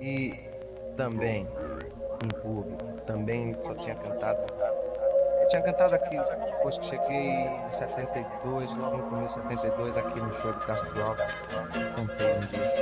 E também em público, também só tinha cantado. Eu tinha cantado aqui depois que cheguei em 72, logo no começo de 72, aqui no show do Castro Alves. Cantei um dia.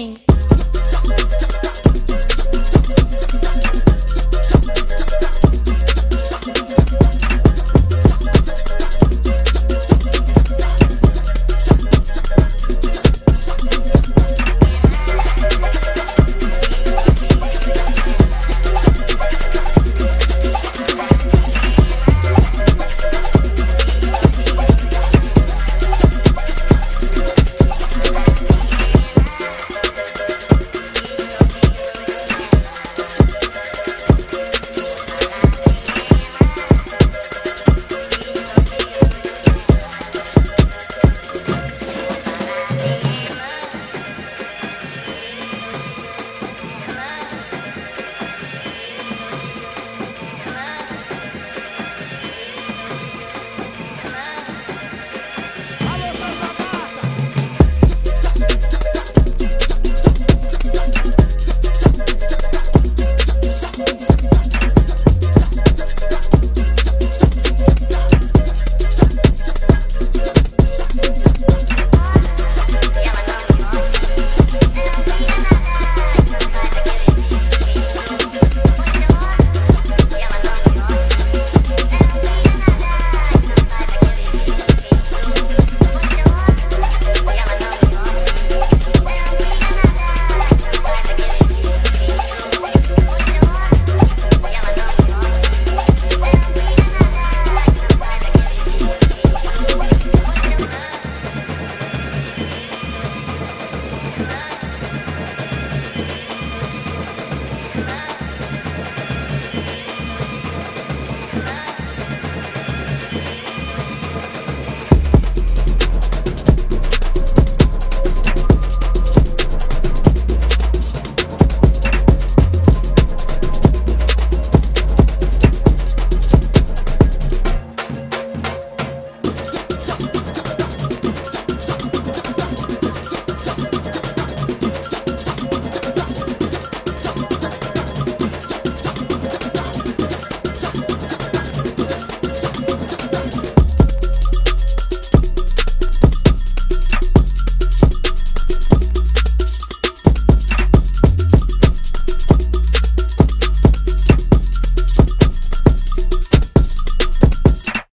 thing.